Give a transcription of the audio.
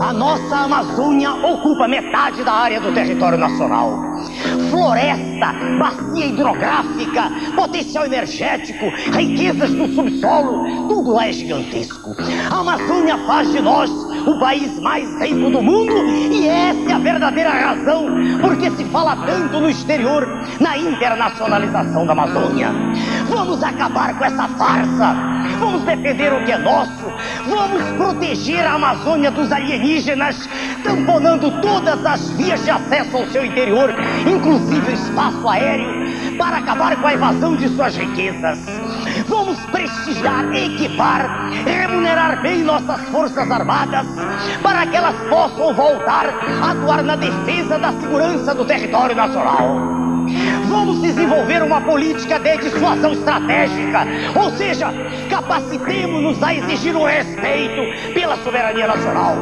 A nossa Amazônia ocupa metade da área do território nacional. Floresta, bacia hidrográfica, potencial energético, riquezas do subsolo, tudo lá é gigantesco. A Amazônia faz de nós o país mais rico do mundo e essa é a verdadeira razão porque se fala tanto no exterior na internacionalização da Amazônia. Vamos acabar com essa farsa Vamos defender o que é nosso. Vamos proteger a Amazônia dos alienígenas, tamponando todas as vias de acesso ao seu interior, inclusive o espaço aéreo, para acabar com a invasão de suas riquezas. Vamos prestigiar, equipar, remunerar bem nossas forças armadas, para que elas possam voltar a atuar na defesa da segurança do território nacional. Política de dissuasão estratégica, ou seja, capacitemos-nos a exigir o respeito pela soberania nacional.